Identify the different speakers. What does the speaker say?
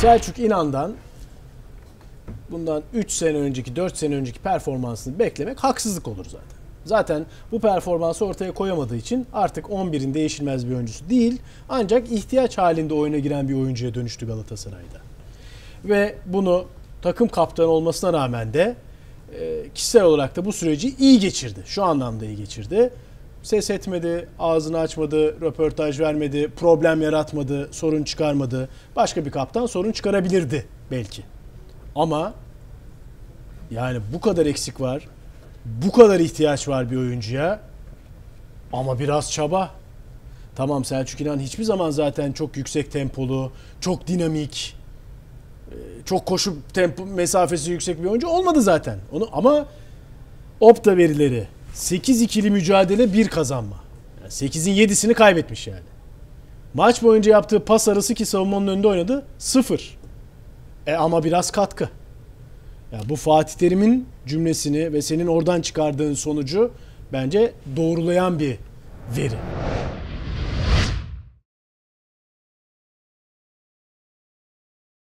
Speaker 1: Selçuk İnan'dan bundan 3 sene önceki 4 sene önceki performansını beklemek haksızlık olur zaten. Zaten bu performansı ortaya koyamadığı için artık 11'in değişilmez bir oyuncusu değil ancak ihtiyaç halinde oyuna giren bir oyuncuya dönüştü Galatasaray'da. Ve bunu takım kaptanı olmasına rağmen de e, kişisel olarak da bu süreci iyi geçirdi. Şu anlamda iyi geçirdi. Ses etmedi, ağzını açmadı, röportaj vermedi, problem yaratmadı, sorun çıkarmadı. Başka bir kaptan sorun çıkarabilirdi belki. Ama yani bu kadar eksik var. Bu kadar ihtiyaç var bir oyuncuya. Ama biraz çaba. Tamam Selçuk İnan hiçbir zaman zaten çok yüksek tempolu, çok dinamik, e, çok koşu tempo mesafesi yüksek bir oyuncu olmadı zaten. Onu ama Opta verileri 8 ikili mücadele 1 kazanma. Yani 8'in 7'sini kaybetmiş yani. Maç boyunca yaptığı pas arası ki savunmanın önünde oynadı 0. E ama biraz katkı. Ya bu Fatih Terim'in cümlesini ve senin oradan çıkardığın sonucu bence doğrulayan bir veri.